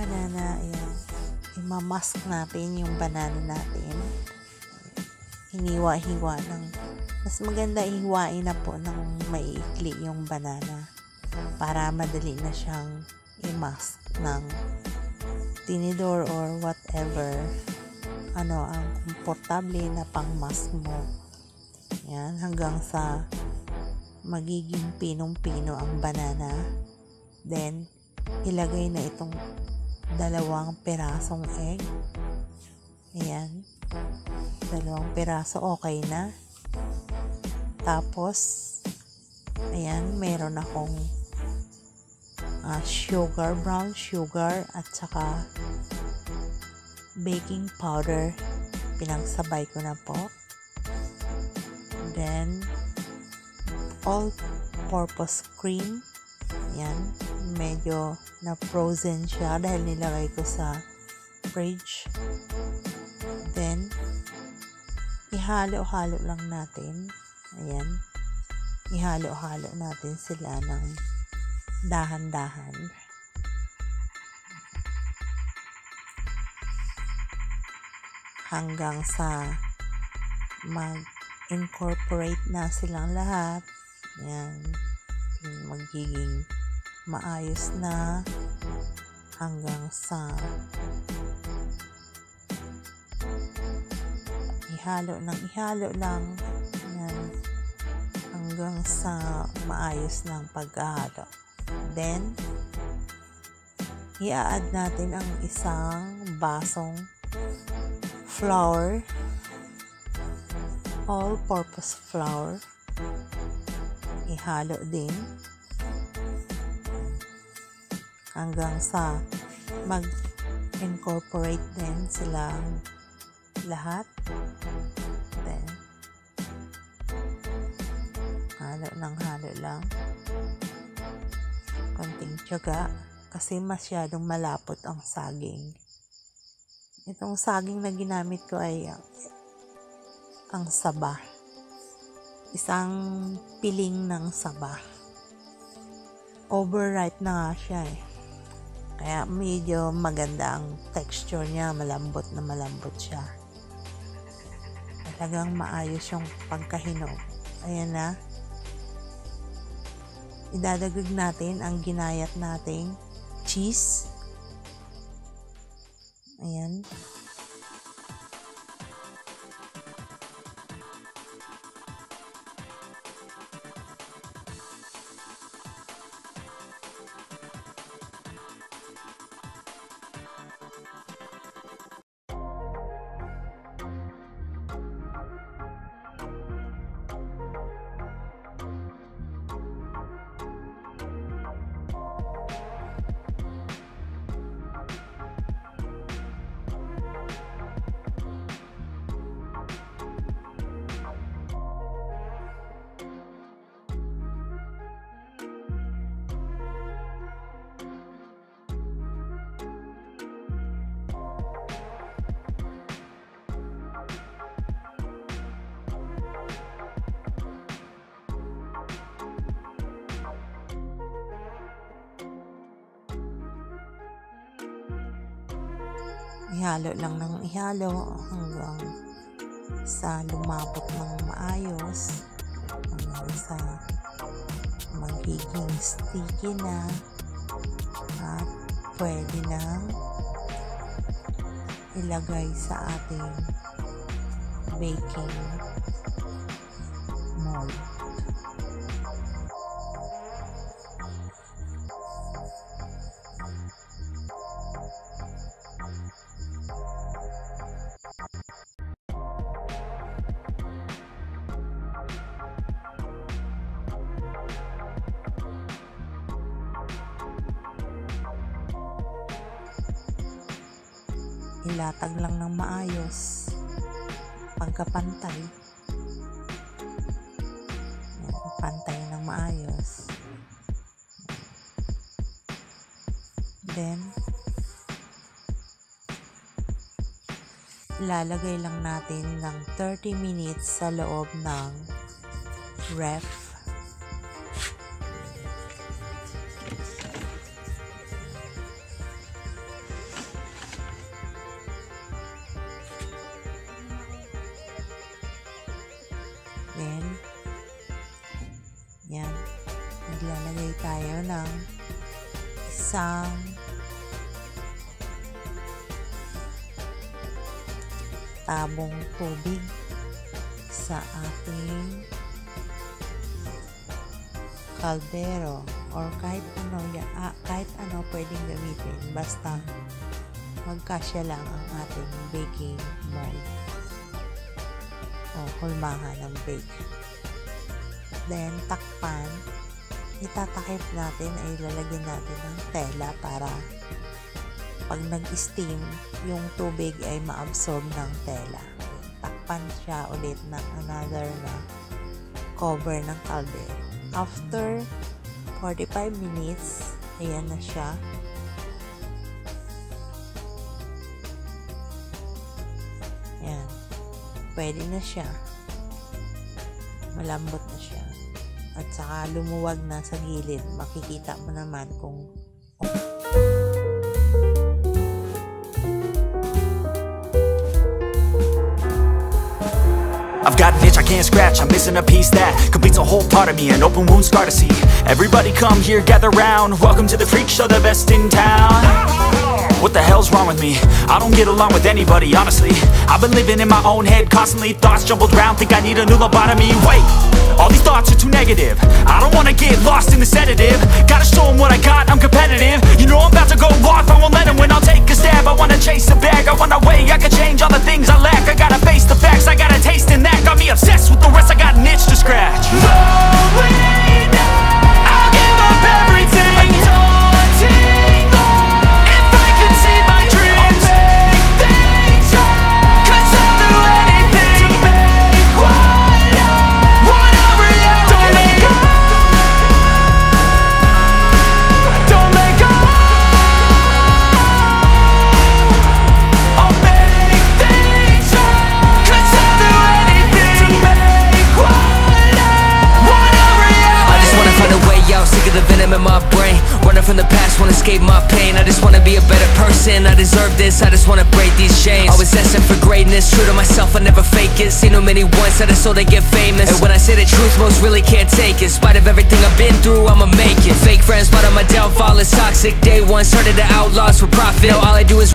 Banana, ayan. Imamask natin yung banana natin. Hiniwa-hiwa ng mas maganda ihiwain na po ng maiikli yung banana para madali na siyang i-mask ng tinidor or whatever ano ang komportable na pang-mask mo. Yan, hanggang sa magiging pinong-pino ang banana. Then, ilagay na itong dalawang perasong egg. Ayan. Dalawang peraso, okay na. Tapos, ayan, meron akong uh, sugar, brown sugar, at saka baking powder. Pinagsabay ko na po. Then, all-purpose cream. Ayan, medyo na frozen siya dahil nilagay ko sa fridge. Then, ihalo-halo lang natin. Ayan. Ihalo-halo natin sila ng dahan-dahan. Hanggang sa mag-incorporate na silang lahat. Ayan. Magiging maayos na hanggang sa ihalo ng ihalo lang yan hanggang sa maayos ng pagkahalo then i-add natin ang isang basong flour all-purpose flour. Ihalo din hanggang sa mag-incorporate din silang lahat. Then, halo ng halo lang. Konting tiyaga kasi masyadong malapot ang saging. Itong saging na ginamit ko ay uh, ang saba. Isang piling ng saba. Overripe na nga siya eh. Kaya medyo maganda ang texture niya, malambot na malambot siya. Talagang maayos yung pagkahinog. Ayan na. Idadagdag natin ang ginayat nating cheese. Ayan. Ihalo lang ng ihalo hanggang sa lumapot ng maayos hanggang sa magiging sticky na at pwede nang ilagay sa ating baking ilatag lang ng maayos. Pagkapantay. Pantay ng maayos. Then ilalagay lang natin ng 30 minutes sa loob ng ref tayo ng isang tabong tubig sa ating kaldero or kahit ano ah, kahit ano pwedeng gamitin. Basta magkasya lang ang ating baking mold o hulmahan ng bake. Then takpan itatakip natin ay lalagyan natin ng tela para pag nag-steam yung tubig ay ma-absorb ng tela. Takpan siya ulit ng another na cover ng caldero after 45 minutes ayan na siya. Ayan. Pwede na siya. Malambot na at saka lumuwag na sa gilid makikita mo naman kung I've got an itch I can't scratch, I'm missing a piece that completes a whole part of me, an open wound scar to see. Everybody come here, gather round, welcome to the freak show, the best in town. What the hell's wrong with me? I don't get along with anybody, honestly. I've been living in my own head, constantly thoughts jumbled round, think I need a new lobotomy. Wait, all these thoughts are too negative. I don't wanna get lost in the sedative. Gotta show 'em what I got, I'm competitive. You know I'm about to deserve this I just wanna break these chains. Always asking for greatness, true to myself, I never fake it. Seen too many ones that I so they get famous. And when I say the truth, most really can't take it. In spite of everything I've been through, I'ma make it. Fake friends, but on my downfall is toxic. Day one, started the outlaws for profit. Now all I do is